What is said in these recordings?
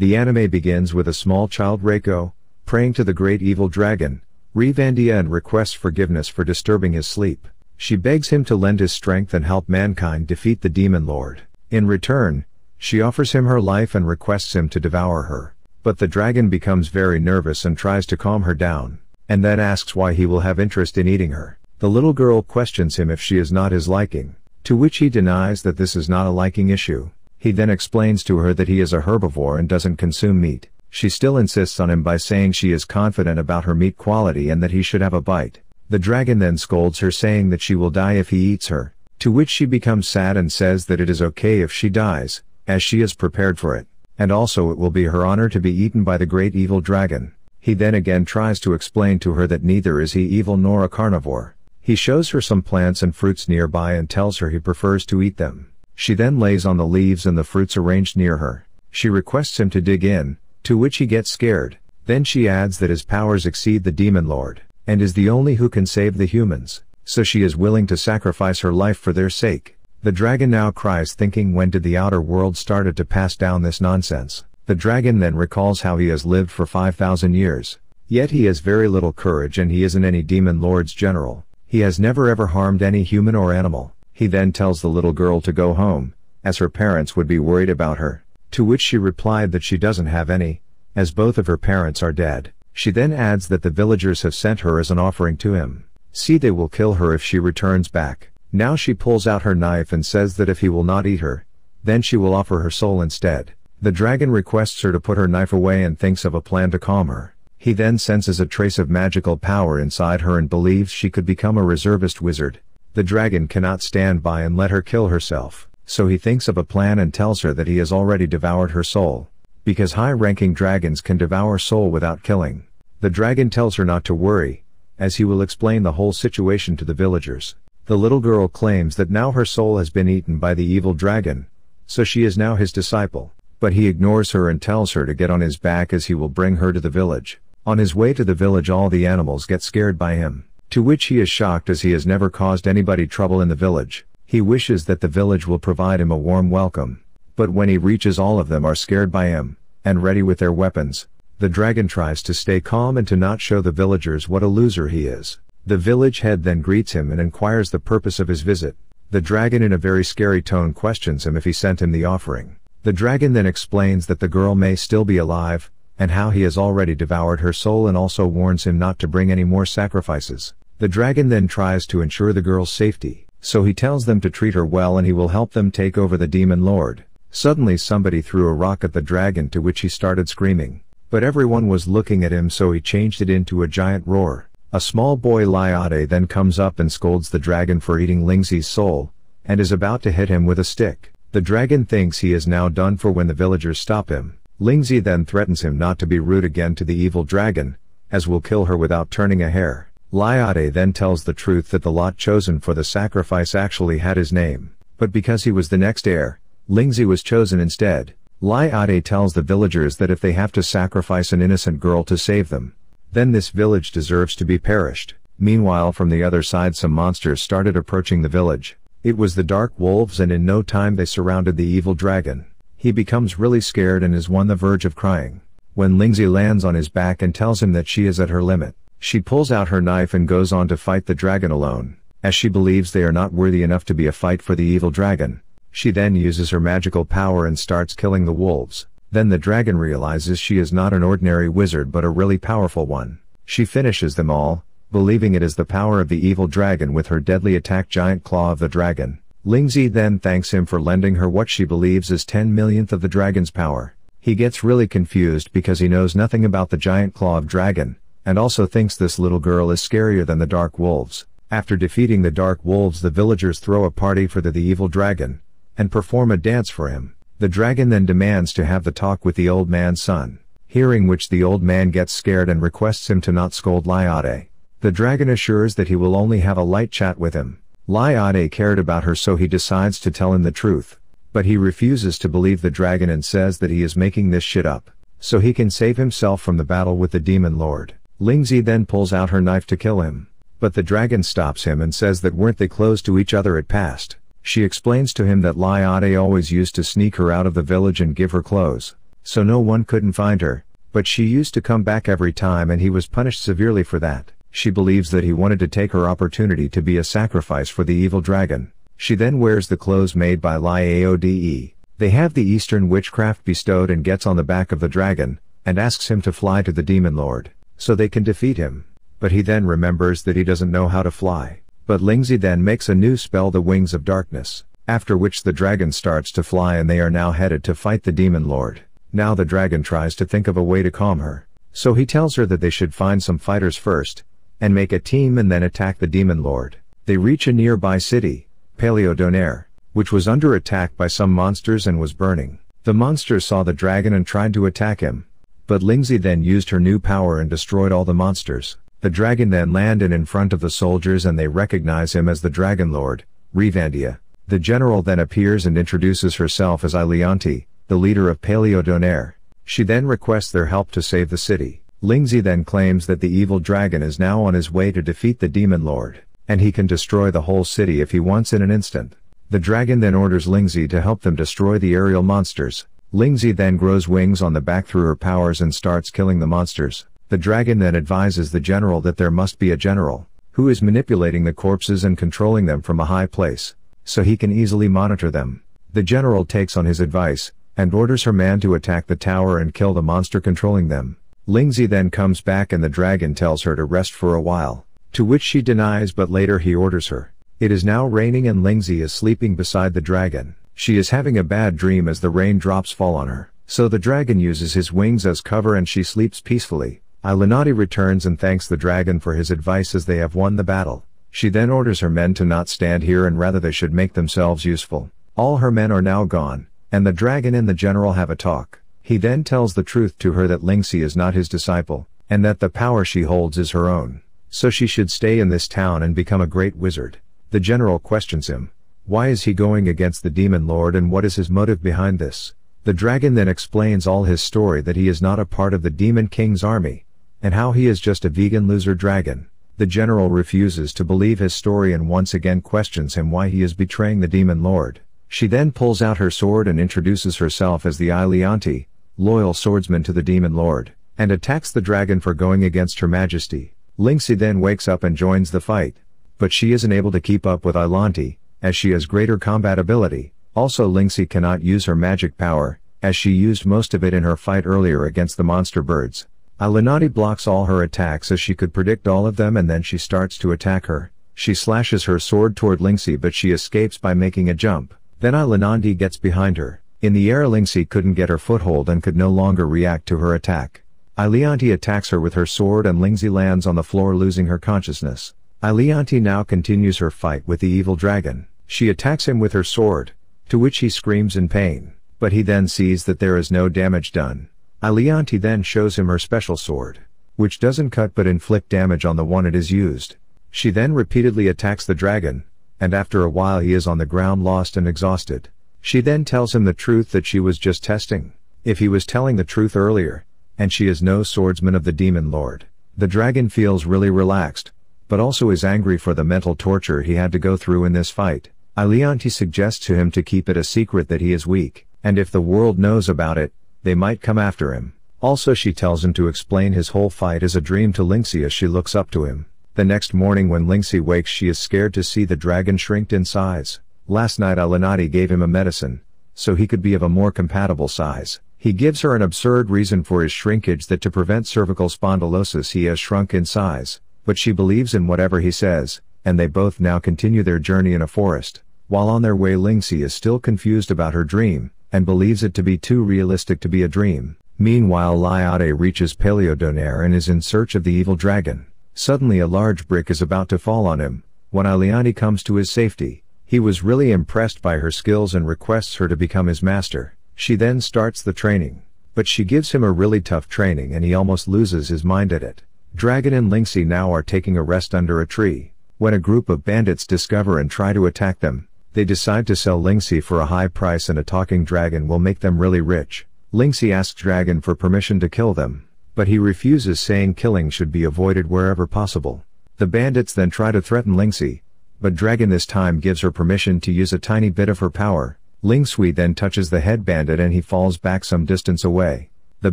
The anime begins with a small child Reiko, praying to the great evil dragon, Revandia and requests forgiveness for disturbing his sleep. She begs him to lend his strength and help mankind defeat the demon lord. In return, she offers him her life and requests him to devour her. But the dragon becomes very nervous and tries to calm her down, and then asks why he will have interest in eating her. The little girl questions him if she is not his liking, to which he denies that this is not a liking issue. He then explains to her that he is a herbivore and doesn't consume meat. She still insists on him by saying she is confident about her meat quality and that he should have a bite. The dragon then scolds her saying that she will die if he eats her, to which she becomes sad and says that it is okay if she dies, as she is prepared for it, and also it will be her honor to be eaten by the great evil dragon. He then again tries to explain to her that neither is he evil nor a carnivore. He shows her some plants and fruits nearby and tells her he prefers to eat them. She then lays on the leaves and the fruits arranged near her. She requests him to dig in, to which he gets scared. Then she adds that his powers exceed the demon lord and is the only who can save the humans, so she is willing to sacrifice her life for their sake. The dragon now cries thinking when did the outer world started to pass down this nonsense. The dragon then recalls how he has lived for 5,000 years. Yet he has very little courage and he isn't any demon lord's general. He has never ever harmed any human or animal. He then tells the little girl to go home, as her parents would be worried about her. To which she replied that she doesn't have any, as both of her parents are dead. She then adds that the villagers have sent her as an offering to him. See they will kill her if she returns back. Now she pulls out her knife and says that if he will not eat her, then she will offer her soul instead. The dragon requests her to put her knife away and thinks of a plan to calm her. He then senses a trace of magical power inside her and believes she could become a reservist wizard. The dragon cannot stand by and let her kill herself, so he thinks of a plan and tells her that he has already devoured her soul. Because high-ranking dragons can devour soul without killing. The dragon tells her not to worry, as he will explain the whole situation to the villagers. The little girl claims that now her soul has been eaten by the evil dragon, so she is now his disciple. But he ignores her and tells her to get on his back as he will bring her to the village. On his way to the village all the animals get scared by him, to which he is shocked as he has never caused anybody trouble in the village. He wishes that the village will provide him a warm welcome. But when he reaches all of them are scared by him, and ready with their weapons, the dragon tries to stay calm and to not show the villagers what a loser he is. The village head then greets him and inquires the purpose of his visit. The dragon in a very scary tone questions him if he sent him the offering. The dragon then explains that the girl may still be alive, and how he has already devoured her soul and also warns him not to bring any more sacrifices. The dragon then tries to ensure the girl's safety, so he tells them to treat her well and he will help them take over the demon lord. Suddenly somebody threw a rock at the dragon to which he started screaming. But everyone was looking at him so he changed it into a giant roar. A small boy Lyade then comes up and scolds the dragon for eating Lingzi's soul, and is about to hit him with a stick. The dragon thinks he is now done for when the villagers stop him. Lingzi then threatens him not to be rude again to the evil dragon, as will kill her without turning a hair. Lyade then tells the truth that the lot chosen for the sacrifice actually had his name, but because he was the next heir, Lingzi was chosen instead. Lyade tells the villagers that if they have to sacrifice an innocent girl to save them, then this village deserves to be perished. Meanwhile from the other side some monsters started approaching the village. It was the dark wolves and in no time they surrounded the evil dragon. He becomes really scared and is on the verge of crying. When Lingzi lands on his back and tells him that she is at her limit, she pulls out her knife and goes on to fight the dragon alone, as she believes they are not worthy enough to be a fight for the evil dragon. She then uses her magical power and starts killing the wolves. Then the dragon realizes she is not an ordinary wizard but a really powerful one. She finishes them all, believing it is the power of the evil dragon with her deadly attack giant claw of the dragon. Lingzi then thanks him for lending her what she believes is 10 millionth of the dragon's power. He gets really confused because he knows nothing about the giant claw of dragon, and also thinks this little girl is scarier than the dark wolves. After defeating the dark wolves the villagers throw a party for the, the evil dragon, and perform a dance for him. The dragon then demands to have the talk with the old man's son, hearing which the old man gets scared and requests him to not scold Lyade. The dragon assures that he will only have a light chat with him. Lyade cared about her so he decides to tell him the truth, but he refuses to believe the dragon and says that he is making this shit up, so he can save himself from the battle with the demon lord. Lingzi then pulls out her knife to kill him, but the dragon stops him and says that weren't they close to each other at past. She explains to him that Lyade always used to sneak her out of the village and give her clothes. so no one couldn't find her, but she used to come back every time and he was punished severely for that. She believes that he wanted to take her opportunity to be a sacrifice for the evil dragon. She then wears the clothes made by Lyade. They have the Eastern witchcraft bestowed and gets on the back of the dragon, and asks him to fly to the demon lord, so they can defeat him. But he then remembers that he doesn't know how to fly. But Lingzi then makes a new spell the Wings of Darkness, after which the dragon starts to fly and they are now headed to fight the demon lord. Now the dragon tries to think of a way to calm her. So he tells her that they should find some fighters first, and make a team and then attack the demon lord. They reach a nearby city, Paleodonaire, which was under attack by some monsters and was burning. The monsters saw the dragon and tried to attack him. But Lingzi then used her new power and destroyed all the monsters. The dragon then landed in front of the soldiers and they recognize him as the Dragon Lord, Rivandia. The general then appears and introduces herself as Ilianti, the leader of Paleodonaire. She then requests their help to save the city. Lingzi then claims that the evil dragon is now on his way to defeat the demon lord, and he can destroy the whole city if he wants in an instant. The dragon then orders Lingzi to help them destroy the aerial monsters. Lingzi then grows wings on the back through her powers and starts killing the monsters. The dragon then advises the general that there must be a general, who is manipulating the corpses and controlling them from a high place, so he can easily monitor them. The general takes on his advice, and orders her man to attack the tower and kill the monster controlling them. Lingzi then comes back and the dragon tells her to rest for a while, to which she denies but later he orders her. It is now raining and Lingzi is sleeping beside the dragon. She is having a bad dream as the raindrops fall on her. So the dragon uses his wings as cover and she sleeps peacefully. Ilanati returns and thanks the dragon for his advice as they have won the battle. She then orders her men to not stand here and rather they should make themselves useful. All her men are now gone, and the dragon and the general have a talk. He then tells the truth to her that Lingxi is not his disciple, and that the power she holds is her own. So she should stay in this town and become a great wizard. The general questions him. Why is he going against the demon lord and what is his motive behind this? The dragon then explains all his story that he is not a part of the demon king's army, and how he is just a vegan loser dragon. The general refuses to believe his story and once again questions him why he is betraying the demon lord. She then pulls out her sword and introduces herself as the Ilianti, loyal swordsman to the demon lord, and attacks the dragon for going against her majesty. Lingxi then wakes up and joins the fight, but she isn't able to keep up with Ilanti, as she has greater combat ability. Also Lingxi cannot use her magic power, as she used most of it in her fight earlier against the monster birds. Alinati blocks all her attacks as she could predict all of them and then she starts to attack her. She slashes her sword toward Lingxi but she escapes by making a jump. Then Ilanandi gets behind her. In the air Lingxi couldn't get her foothold and could no longer react to her attack. Ilianti attacks her with her sword and Lingxi lands on the floor losing her consciousness. Ilianti now continues her fight with the evil dragon. She attacks him with her sword, to which he screams in pain, but he then sees that there is no damage done. Ilianti then shows him her special sword, which doesn't cut but inflict damage on the one it is used. She then repeatedly attacks the dragon, and after a while he is on the ground lost and exhausted. She then tells him the truth that she was just testing, if he was telling the truth earlier, and she is no swordsman of the demon lord. The dragon feels really relaxed, but also is angry for the mental torture he had to go through in this fight. Ilianti suggests to him to keep it a secret that he is weak, and if the world knows about it, they might come after him. Also she tells him to explain his whole fight as a dream to Lingxi as she looks up to him. The next morning when Lingxi wakes she is scared to see the dragon shrinked in size. Last night Alinati gave him a medicine, so he could be of a more compatible size. He gives her an absurd reason for his shrinkage that to prevent cervical spondylosis he has shrunk in size but she believes in whatever he says, and they both now continue their journey in a forest. While on their way Lingxi is still confused about her dream, and believes it to be too realistic to be a dream. Meanwhile Liade reaches Paleodonaire and is in search of the evil dragon. Suddenly a large brick is about to fall on him. When Iliani comes to his safety, he was really impressed by her skills and requests her to become his master. She then starts the training. But she gives him a really tough training and he almost loses his mind at it. Dragon and Lingxi now are taking a rest under a tree. When a group of bandits discover and try to attack them, they decide to sell Lingxi for a high price and a talking dragon will make them really rich. Lingxi asks Dragon for permission to kill them, but he refuses saying killing should be avoided wherever possible. The bandits then try to threaten Lingxi, but Dragon this time gives her permission to use a tiny bit of her power, Ling Sui then touches the head bandit and he falls back some distance away. The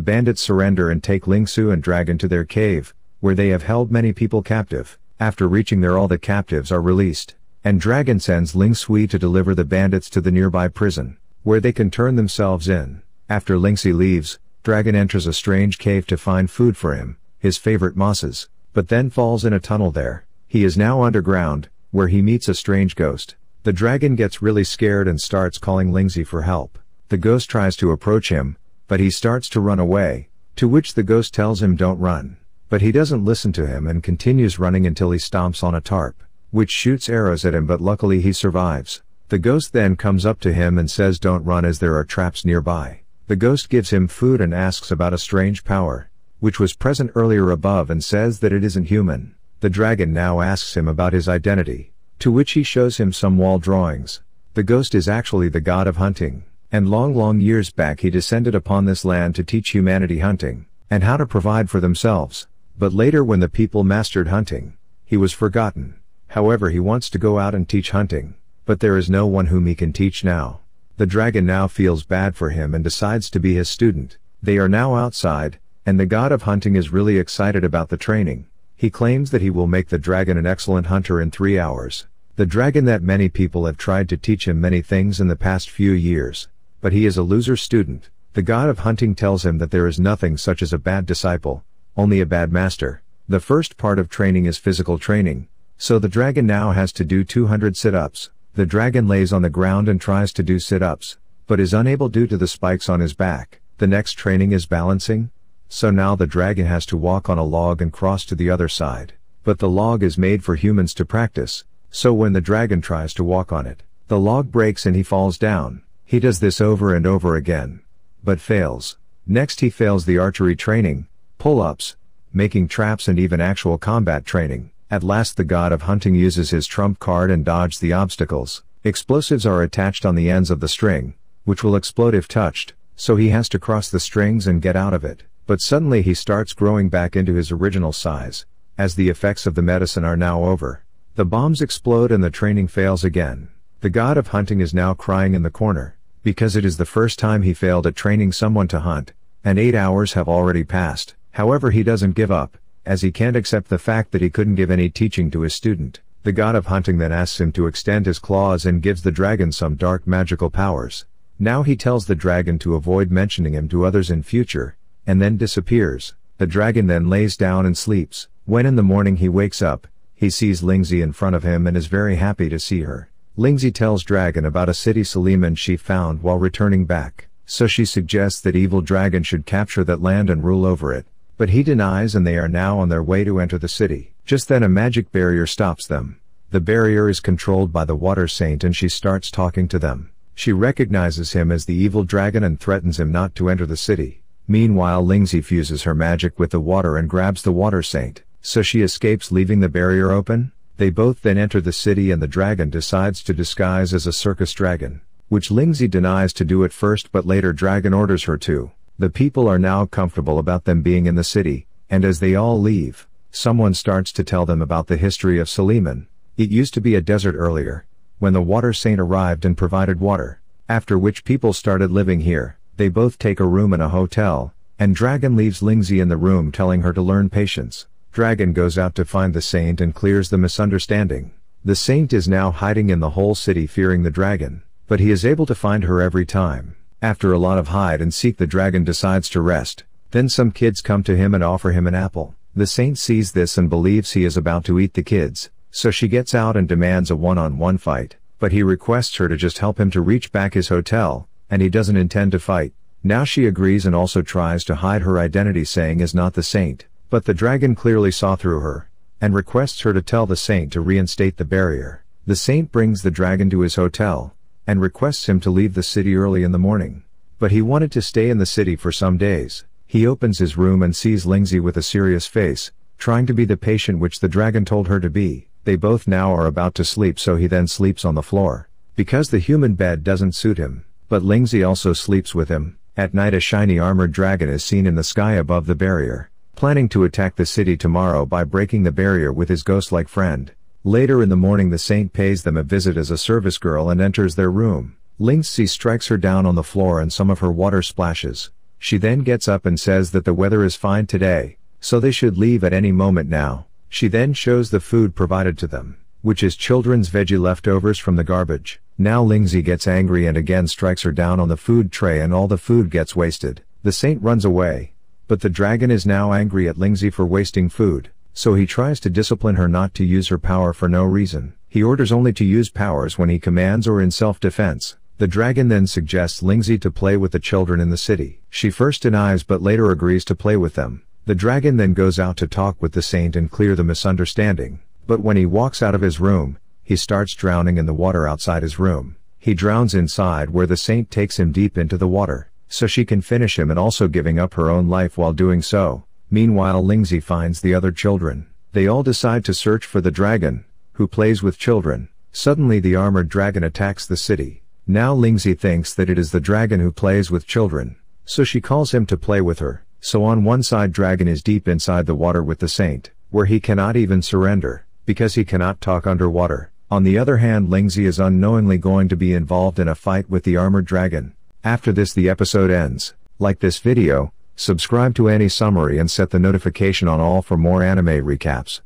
bandits surrender and take Ling Su and Dragon to their cave, where they have held many people captive. After reaching there all the captives are released, and Dragon sends Ling Sui to deliver the bandits to the nearby prison, where they can turn themselves in. After Ling Sui leaves, Dragon enters a strange cave to find food for him, his favorite mosses, but then falls in a tunnel there. He is now underground, where he meets a strange ghost. The dragon gets really scared and starts calling Lingzi for help. The ghost tries to approach him, but he starts to run away, to which the ghost tells him don't run. But he doesn't listen to him and continues running until he stomps on a tarp, which shoots arrows at him but luckily he survives. The ghost then comes up to him and says don't run as there are traps nearby. The ghost gives him food and asks about a strange power, which was present earlier above and says that it isn't human. The dragon now asks him about his identity, to which he shows him some wall drawings. The ghost is actually the god of hunting, and long long years back he descended upon this land to teach humanity hunting, and how to provide for themselves. But later when the people mastered hunting, he was forgotten. However he wants to go out and teach hunting, but there is no one whom he can teach now. The dragon now feels bad for him and decides to be his student. They are now outside, and the god of hunting is really excited about the training. He claims that he will make the dragon an excellent hunter in three hours. The dragon that many people have tried to teach him many things in the past few years. But he is a loser student. The god of hunting tells him that there is nothing such as a bad disciple, only a bad master. The first part of training is physical training. So the dragon now has to do 200 sit-ups. The dragon lays on the ground and tries to do sit-ups, but is unable due to the spikes on his back. The next training is balancing. So now the dragon has to walk on a log and cross to the other side. But the log is made for humans to practice, so when the dragon tries to walk on it, the log breaks and he falls down. He does this over and over again. But fails. Next he fails the archery training, pull-ups, making traps and even actual combat training. At last the god of hunting uses his trump card and dodges the obstacles. Explosives are attached on the ends of the string, which will explode if touched, so he has to cross the strings and get out of it. But suddenly he starts growing back into his original size, as the effects of the medicine are now over. The bombs explode and the training fails again. The god of hunting is now crying in the corner, because it is the first time he failed at training someone to hunt, and eight hours have already passed. However he doesn't give up, as he can't accept the fact that he couldn't give any teaching to his student. The god of hunting then asks him to extend his claws and gives the dragon some dark magical powers. Now he tells the dragon to avoid mentioning him to others in future, and then disappears. The dragon then lays down and sleeps. When in the morning he wakes up, he sees Lingzi in front of him and is very happy to see her. Lingzi tells Dragon about a city Suleiman she found while returning back, so she suggests that evil Dragon should capture that land and rule over it. But he denies and they are now on their way to enter the city. Just then a magic barrier stops them. The barrier is controlled by the water saint and she starts talking to them. She recognizes him as the evil dragon and threatens him not to enter the city. Meanwhile Lingzi fuses her magic with the water and grabs the water saint, so she escapes leaving the barrier open? They both then enter the city and the dragon decides to disguise as a circus dragon, which Lingzi denies to do at first but later dragon orders her to. The people are now comfortable about them being in the city, and as they all leave, someone starts to tell them about the history of Suleiman. It used to be a desert earlier, when the water saint arrived and provided water, after which people started living here, they both take a room in a hotel, and Dragon leaves Lingzi in the room telling her to learn patience. Dragon goes out to find the saint and clears the misunderstanding. The saint is now hiding in the whole city fearing the dragon, but he is able to find her every time. After a lot of hide and seek the dragon decides to rest. Then some kids come to him and offer him an apple. The saint sees this and believes he is about to eat the kids, so she gets out and demands a one-on-one fight, but he requests her to just help him to reach back his hotel, and he doesn't intend to fight. Now she agrees and also tries to hide her identity saying is not the saint, but the dragon clearly saw through her, and requests her to tell the saint to reinstate the barrier. The saint brings the dragon to his hotel, and requests him to leave the city early in the morning. But he wanted to stay in the city for some days. He opens his room and sees Lingzi with a serious face, trying to be the patient which the dragon told her to be. They both now are about to sleep so he then sleeps on the floor. Because the human bed doesn't suit him, but Lingzi also sleeps with him. At night a shiny armored dragon is seen in the sky above the barrier, planning to attack the city tomorrow by breaking the barrier with his ghost-like friend. Later in the morning the saint pays them a visit as a service girl and enters their room. Lingzi strikes her down on the floor and some of her water splashes. She then gets up and says that the weather is fine today, so they should leave at any moment now. She then shows the food provided to them, which is children's veggie leftovers from the garbage. Now Lingzi gets angry and again strikes her down on the food tray and all the food gets wasted. The saint runs away. But the dragon is now angry at Lingzi for wasting food, so he tries to discipline her not to use her power for no reason. He orders only to use powers when he commands or in self-defense. The dragon then suggests Lingzi to play with the children in the city. She first denies but later agrees to play with them. The dragon then goes out to talk with the saint and clear the misunderstanding. But when he walks out of his room, he starts drowning in the water outside his room. He drowns inside where the saint takes him deep into the water, so she can finish him and also giving up her own life while doing so. Meanwhile Lingzi finds the other children. They all decide to search for the dragon, who plays with children. Suddenly the armored dragon attacks the city. Now Lingzi thinks that it is the dragon who plays with children. So she calls him to play with her. So on one side dragon is deep inside the water with the saint, where he cannot even surrender, because he cannot talk underwater. On the other hand Lingzi is unknowingly going to be involved in a fight with the armored dragon. After this the episode ends. Like this video, subscribe to Ani Summary and set the notification on all for more anime recaps.